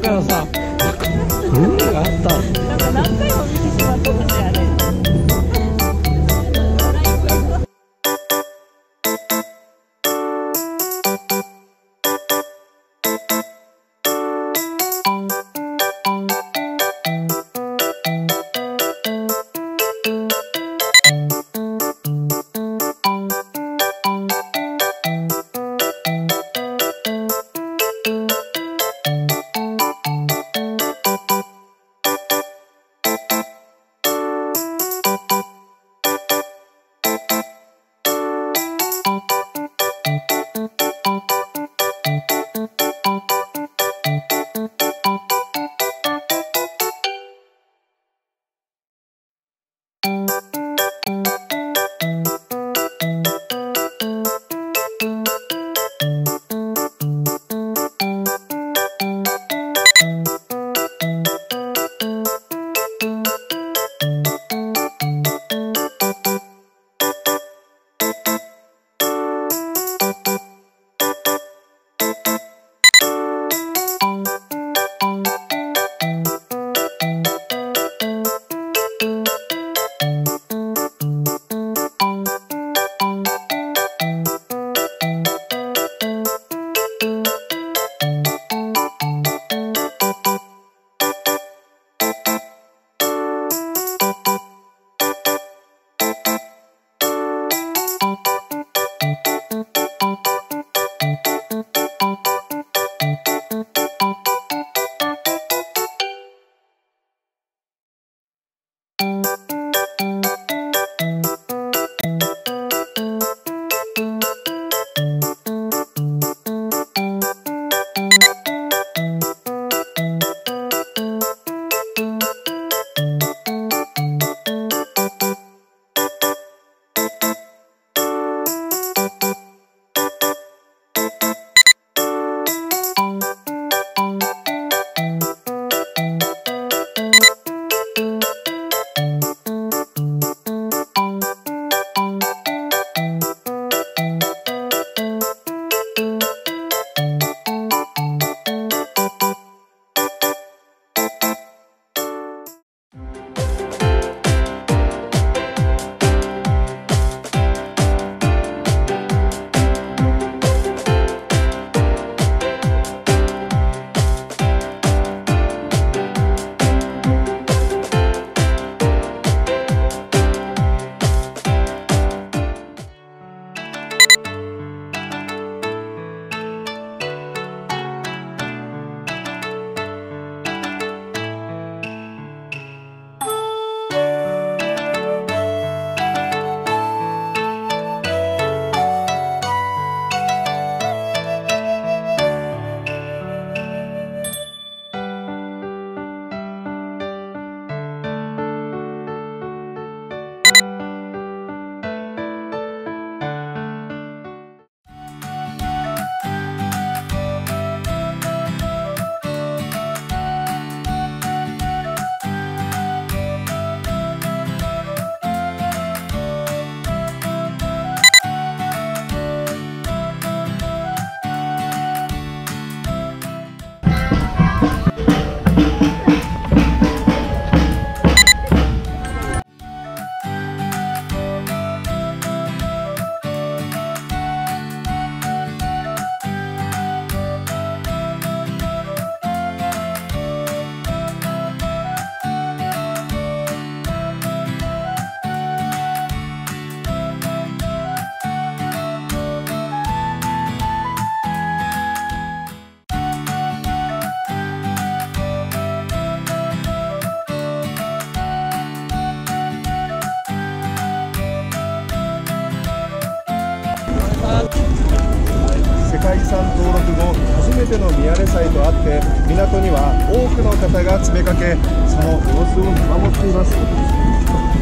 笑っての宮根祭とあって港には多くの方が詰めかけその様子を見守っています。